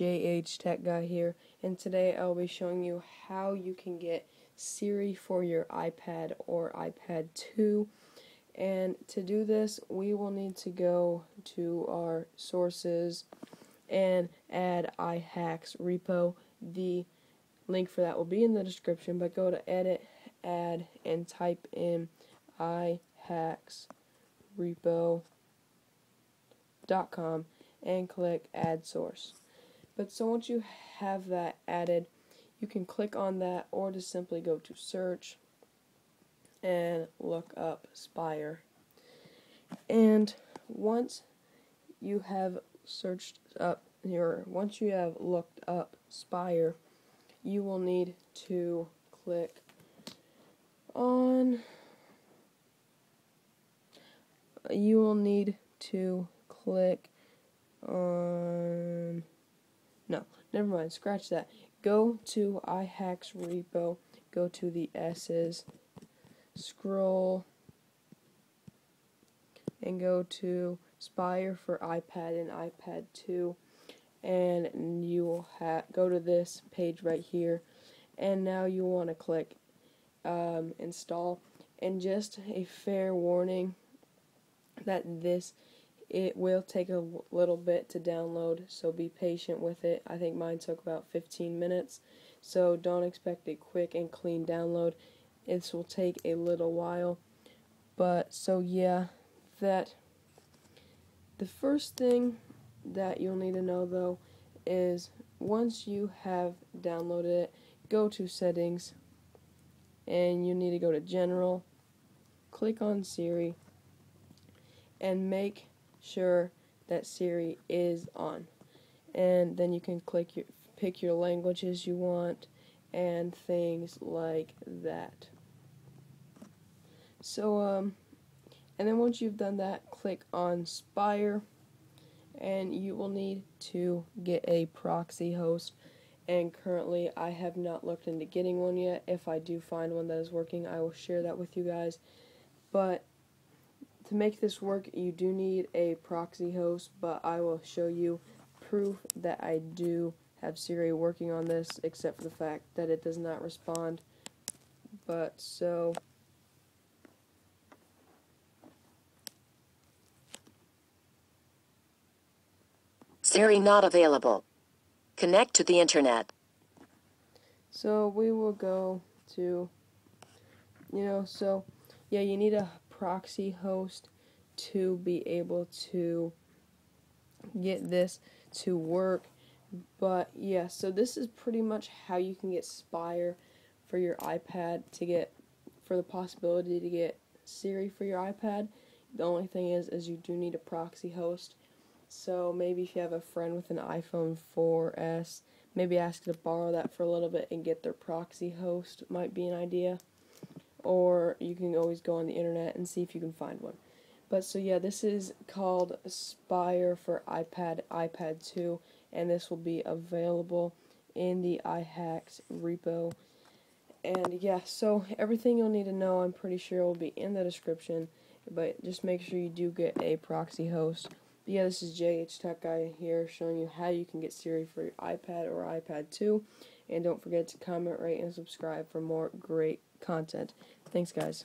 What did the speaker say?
JH Tech Guy here, and today I'll be showing you how you can get Siri for your iPad or iPad 2. And to do this, we will need to go to our sources and add iHacks repo. The link for that will be in the description, but go to edit, add, and type in iHacks repo.com and click add source. But so once you have that added, you can click on that or just simply go to search and look up Spire. And once you have searched up your once you have looked up Spire, you will need to click on you will need to click on no, never mind. Scratch that. Go to iHacks repo. Go to the S's. Scroll and go to Spire for iPad and iPad 2 and you will ha- go to this page right here and now you want to click um, install and just a fair warning that this it will take a little bit to download, so be patient with it. I think mine took about 15 minutes, so don't expect a quick and clean download. This will take a little while. But so yeah, that the first thing that you'll need to know though is once you have downloaded it, go to settings and you need to go to general, click on Siri and make sure that Siri is on. And then you can click your pick your languages you want and things like that. So um and then once you've done that, click on Spire and you will need to get a proxy host and currently I have not looked into getting one yet. If I do find one that is working, I will share that with you guys. But to make this work, you do need a proxy host, but I will show you proof that I do have Siri working on this, except for the fact that it does not respond. But, so... Siri not available. Connect to the internet. So we will go to, you know, so, yeah, you need a proxy host to be able to get this to work. But yeah, so this is pretty much how you can get Spire for your iPad to get for the possibility to get Siri for your iPad. The only thing is is you do need a proxy host. So maybe if you have a friend with an iPhone 4S, maybe ask to borrow that for a little bit and get their proxy host might be an idea or you can always go on the internet and see if you can find one. But so yeah, this is called Spire for iPad, iPad 2, and this will be available in the iHacks repo. And yeah, so everything you'll need to know, I'm pretty sure will be in the description, but just make sure you do get a proxy host. But yeah, this is JH Tech Guy here showing you how you can get Siri for your iPad or iPad 2. And don't forget to comment, rate, and subscribe for more great content. Thanks, guys.